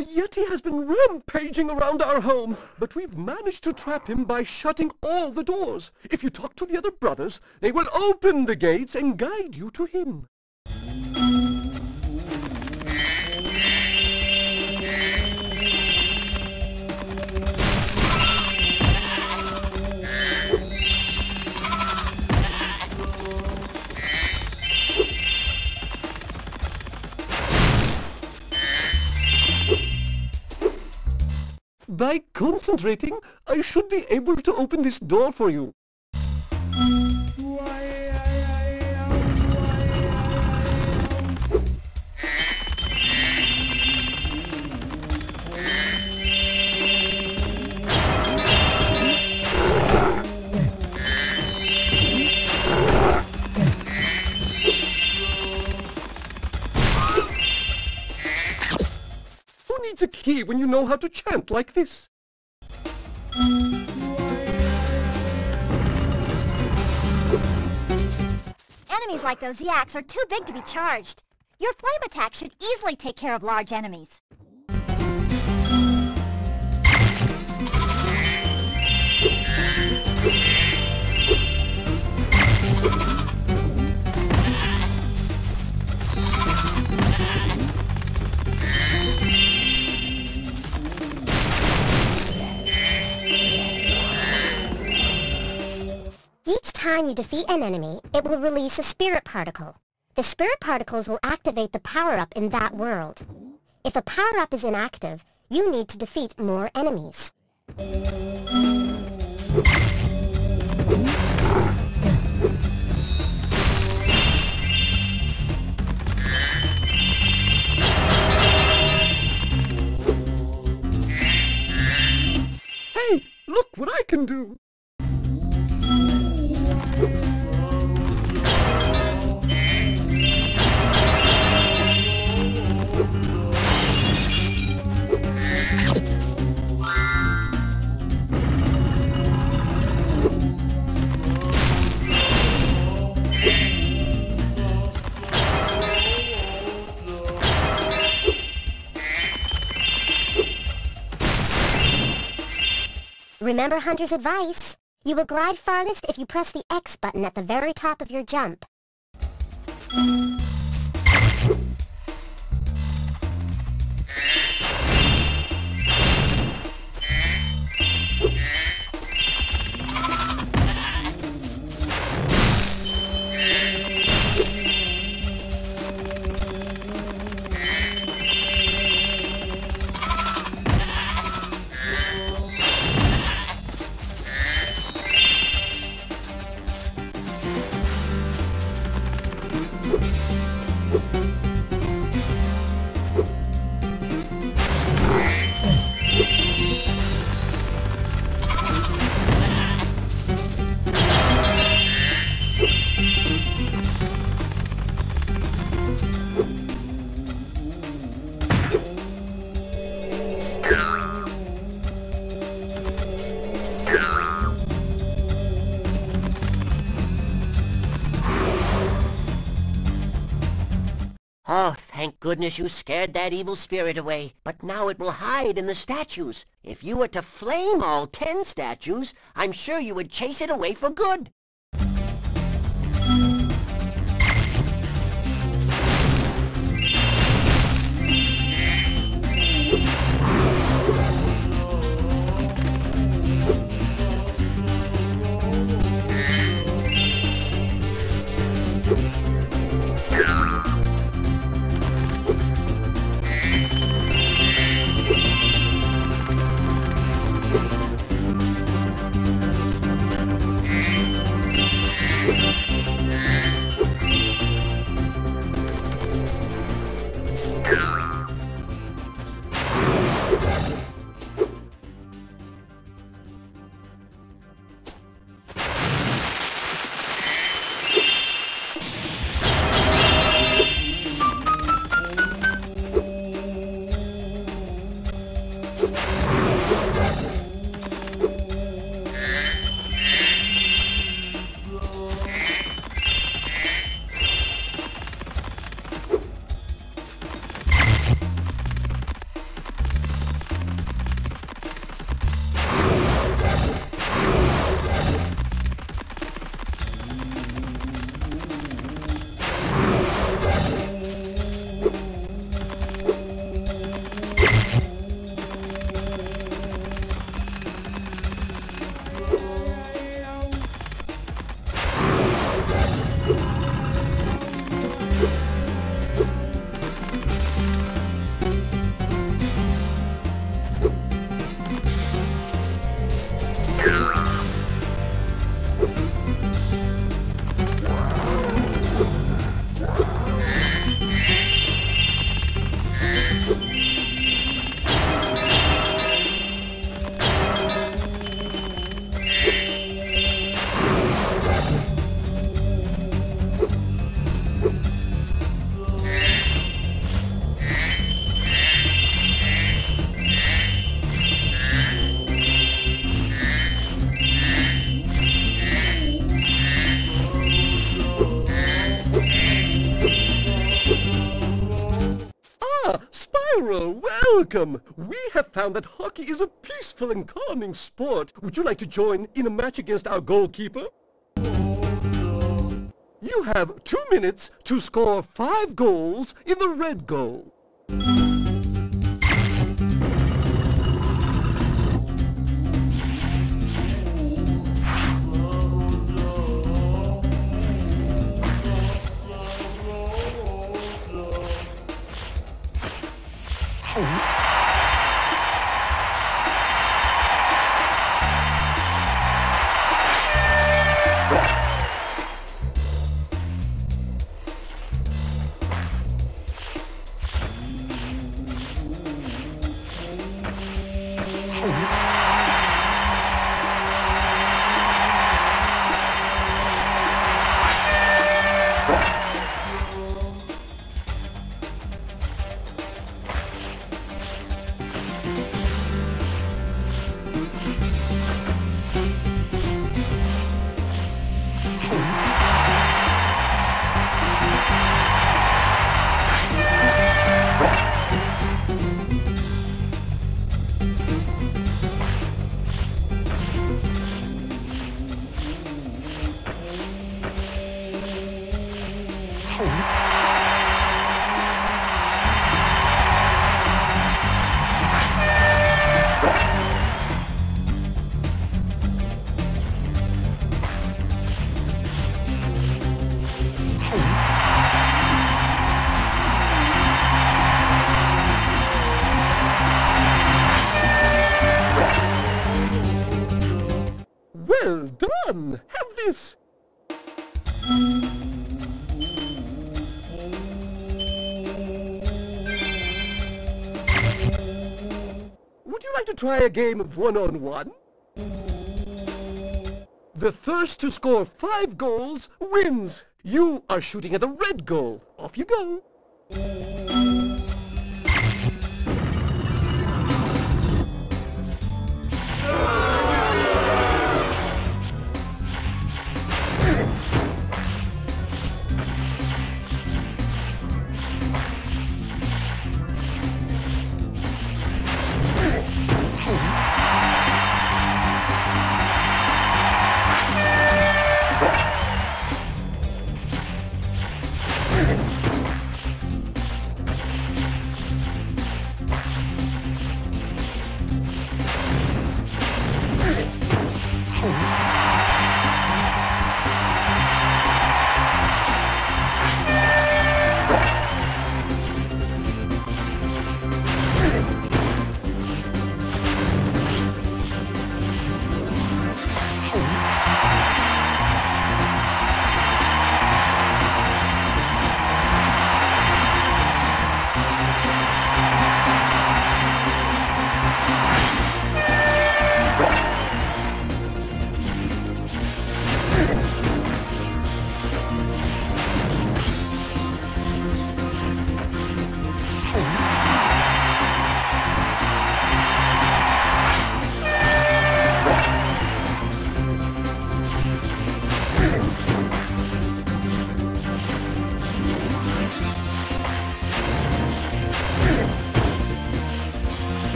A Yeti has been rampaging around our home, but we've managed to trap him by shutting all the doors. If you talk to the other brothers, they will open the gates and guide you to him. By concentrating, I should be able to open this door for you. When you know how to chant like this? Enemies like those yaks are too big to be charged. Your flame attack should easily take care of large enemies. Time you defeat an enemy, it will release a spirit particle. The spirit particles will activate the power-up in that world. If a power-up is inactive, you need to defeat more enemies. Hey, look what I can do! Remember Hunter's advice? You will glide farthest if you press the X button at the very top of your jump. Goodness you scared that evil spirit away. But now it will hide in the statues. If you were to flame all ten statues, I'm sure you would chase it away for good. Welcome! We have found that hockey is a peaceful and calming sport. Would you like to join in a match against our goalkeeper? You have two minutes to score five goals in the red goal. Like to try a game of one-on-one? The first to score five goals wins! You are shooting at the red goal. Off you go!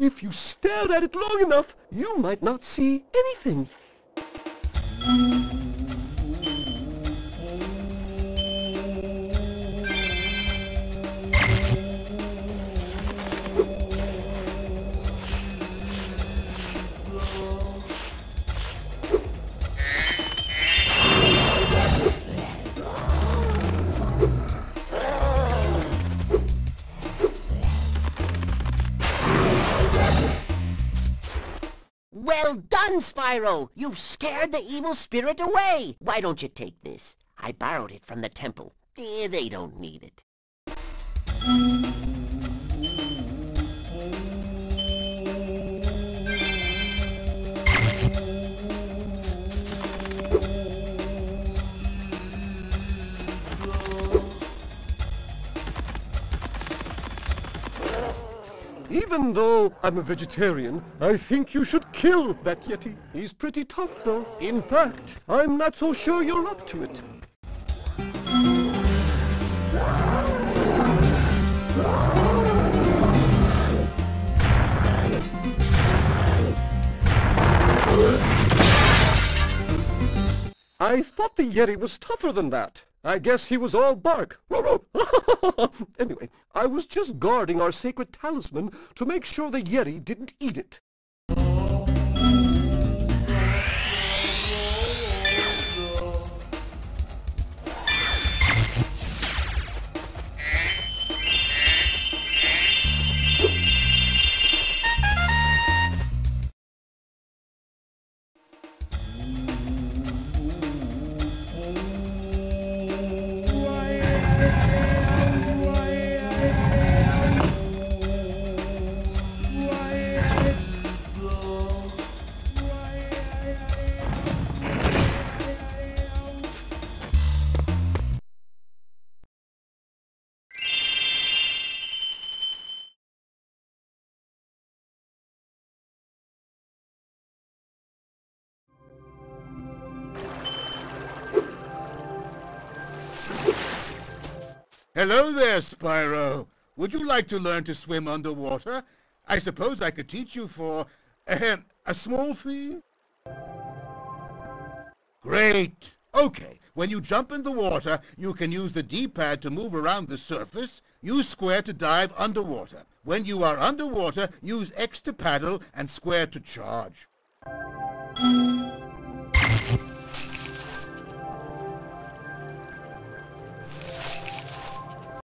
If you stare at it long enough, you might not see anything. Spyro! You've scared the evil spirit away! Why don't you take this? I borrowed it from the temple. Eh, they don't need it. Even though I'm a vegetarian, I think you should kill that Yeti. He's pretty tough, though. In fact, I'm not so sure you're up to it. I thought the Yeti was tougher than that. I guess he was all bark. anyway, I was just guarding our sacred talisman to make sure the Yeti didn't eat it. Hello there, Spyro. Would you like to learn to swim underwater? I suppose I could teach you for ahem, a small fee? Great. Okay, when you jump in the water, you can use the D-pad to move around the surface, use square to dive underwater. When you are underwater, use X to paddle and square to charge.